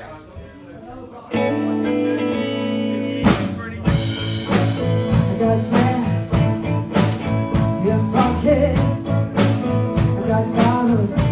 I got a pass in your pocket. I got a dollar.